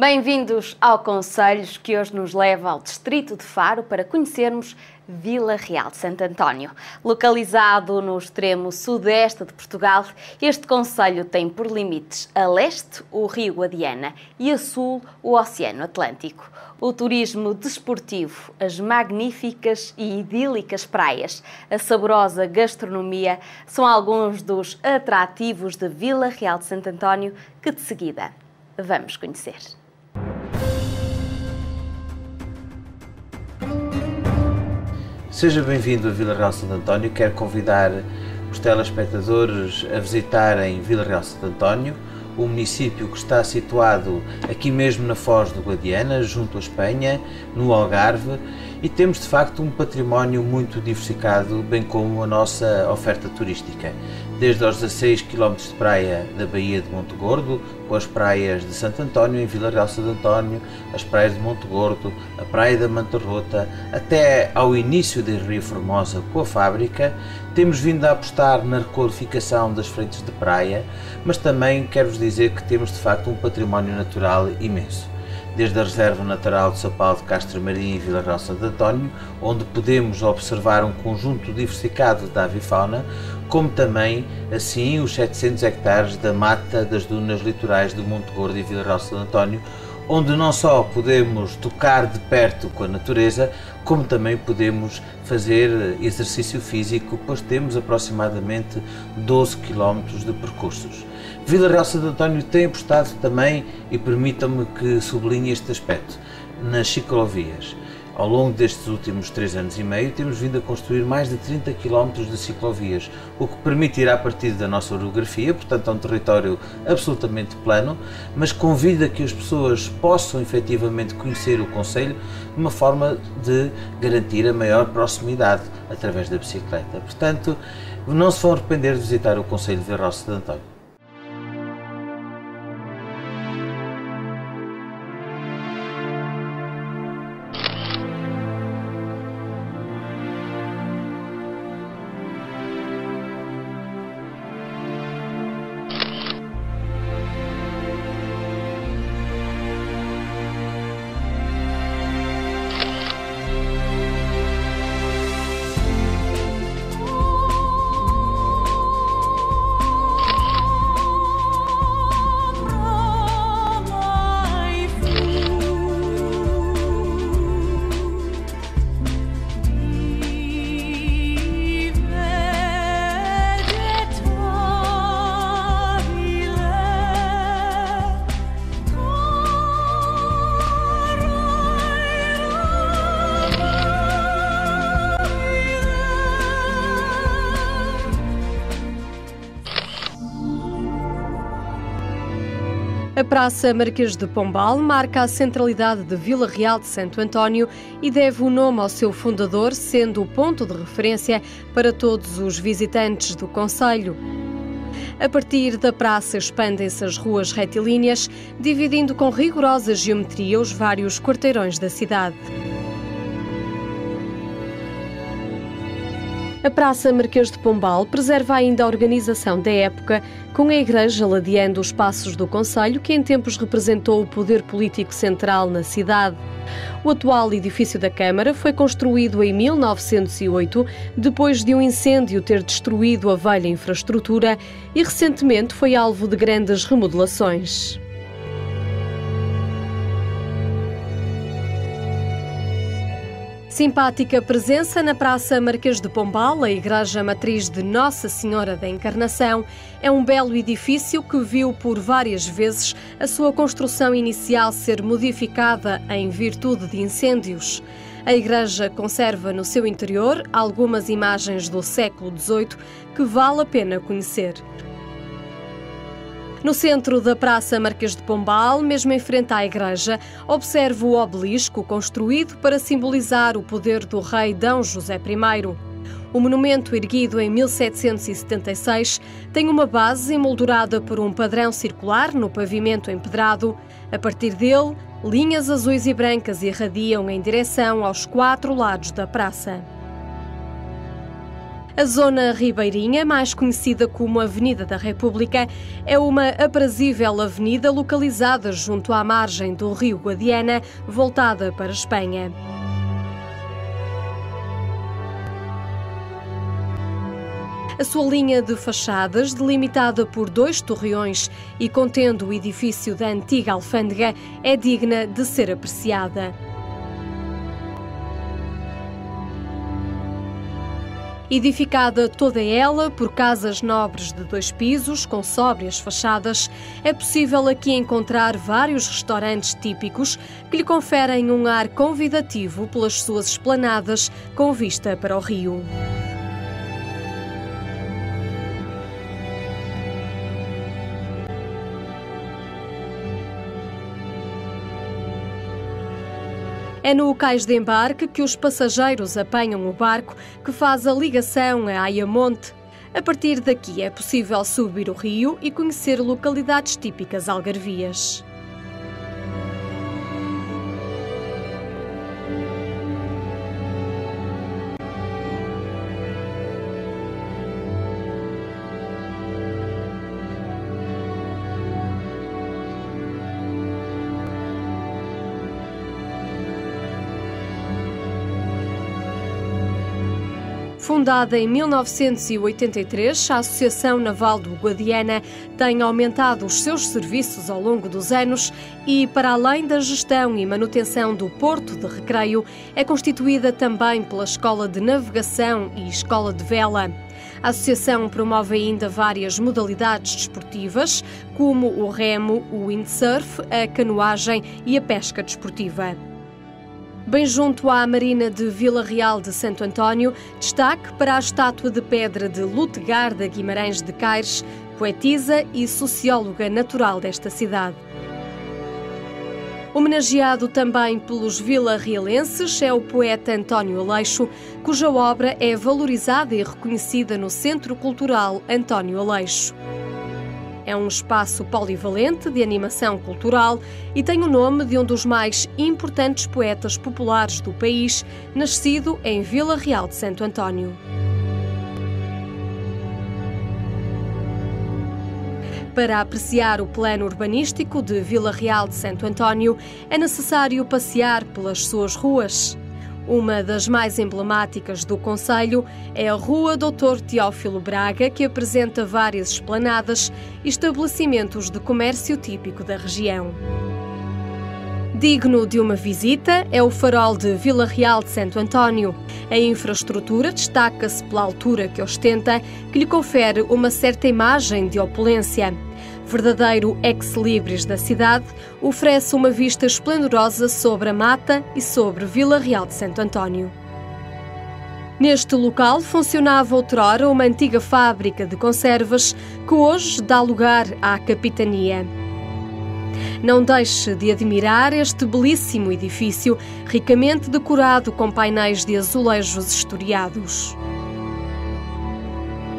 Bem-vindos ao Conselhos que hoje nos leva ao distrito de Faro para conhecermos Vila Real de Santo António. Localizado no extremo sudeste de Portugal, este concelho tem por limites a leste o Rio Guadiana e a sul o Oceano Atlântico. O turismo desportivo, as magníficas e idílicas praias, a saborosa gastronomia são alguns dos atrativos de Vila Real de Santo António que de seguida vamos conhecer. Seja bem-vindo a Vila Real Santo António. Quero convidar os telespectadores a visitarem Vila Real Santo António, o município que está situado aqui mesmo na Foz do Guadiana, junto à Espanha, no Algarve, e temos de facto um património muito diversificado, bem como a nossa oferta turística. Desde aos 16 km de praia da Baía de Monte Gordo, com as praias de Santo António, em Vila Real Santo António, as praias de Monte Gordo, a praia da Manta Rota, até ao início de Rio Formosa com a fábrica, temos vindo a apostar na requalificação das frentes de praia, mas também quero-vos dizer que temos de facto um património natural imenso desde a Reserva Natural de São Paulo de Castro Marim e Vila Real Santo António, onde podemos observar um conjunto diversificado de avifauna, como também, assim, os 700 hectares da mata das dunas litorais de Monte Gordo e Vila Real Santo António, onde não só podemos tocar de perto com a natureza, como também podemos fazer exercício físico, pois temos aproximadamente 12 km de percursos. Vila Real Santo António tem apostado também, e permitam-me que sublinhe este aspecto, nas ciclovias. Ao longo destes últimos três anos e meio, temos vindo a construir mais de 30 km de ciclovias, o que permitirá, a partir da nossa orografia, portanto, é um território absolutamente plano, mas convida que as pessoas possam efetivamente conhecer o Conselho de uma forma de garantir a maior proximidade através da bicicleta. Portanto, não se vão arrepender de visitar o Conselho de Verroça de António. A Praça Marquês de Pombal marca a centralidade de Vila Real de Santo António e deve o nome ao seu fundador, sendo o ponto de referência para todos os visitantes do Conselho. A partir da praça expandem-se as ruas retilíneas, dividindo com rigorosa geometria os vários quarteirões da cidade. A Praça Marquês de Pombal preserva ainda a organização da época, com a igreja ladeando os passos do Conselho, que em tempos representou o poder político central na cidade. O atual edifício da Câmara foi construído em 1908, depois de um incêndio ter destruído a velha infraestrutura e recentemente foi alvo de grandes remodelações. Simpática presença na Praça Marquês de Pombal, a Igreja Matriz de Nossa Senhora da Encarnação, é um belo edifício que viu por várias vezes a sua construção inicial ser modificada em virtude de incêndios. A igreja conserva no seu interior algumas imagens do século XVIII que vale a pena conhecer. No centro da Praça Marquês de Pombal, mesmo em frente à igreja, observa o obelisco construído para simbolizar o poder do rei D. José I. O monumento, erguido em 1776, tem uma base emoldurada por um padrão circular no pavimento empedrado. A partir dele, linhas azuis e brancas irradiam em direção aos quatro lados da praça. A zona ribeirinha, mais conhecida como Avenida da República, é uma aprazível avenida localizada junto à margem do rio Guadiana, voltada para Espanha. A sua linha de fachadas, delimitada por dois torreões e contendo o edifício da antiga alfândega, é digna de ser apreciada. Edificada toda ela por casas nobres de dois pisos, com sóbrias fachadas, é possível aqui encontrar vários restaurantes típicos que lhe conferem um ar convidativo pelas suas esplanadas com vista para o rio. É no cais de embarque que os passageiros apanham o barco que faz a ligação a Ayamonte. A partir daqui é possível subir o rio e conhecer localidades típicas algarvias. Fundada em 1983, a Associação Naval do Guadiana tem aumentado os seus serviços ao longo dos anos e, para além da gestão e manutenção do Porto de Recreio, é constituída também pela Escola de Navegação e Escola de Vela. A associação promove ainda várias modalidades desportivas, como o remo, o windsurf, a canoagem e a pesca desportiva. Bem junto à Marina de Vila Real de Santo António, destaque para a estátua de pedra de Lutegarda Guimarães de Caires, poetisa e socióloga natural desta cidade. Homenageado também pelos vila-realenses é o poeta António Aleixo, cuja obra é valorizada e reconhecida no Centro Cultural António Aleixo. É um espaço polivalente de animação cultural e tem o nome de um dos mais importantes poetas populares do país, nascido em Vila Real de Santo António. Para apreciar o plano urbanístico de Vila Real de Santo António, é necessário passear pelas suas ruas. Uma das mais emblemáticas do Conselho é a Rua Doutor Teófilo Braga, que apresenta várias esplanadas e estabelecimentos de comércio típico da região. Digno de uma visita é o farol de Vila Real de Santo António. A infraestrutura destaca-se pela altura que ostenta, que lhe confere uma certa imagem de opulência verdadeiro ex-libris da cidade, oferece uma vista esplendorosa sobre a mata e sobre Vila Real de Santo António. Neste local funcionava outrora uma antiga fábrica de conservas que hoje dá lugar à capitania. Não deixe de admirar este belíssimo edifício, ricamente decorado com painéis de azulejos historiados.